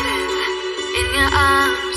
in your arms.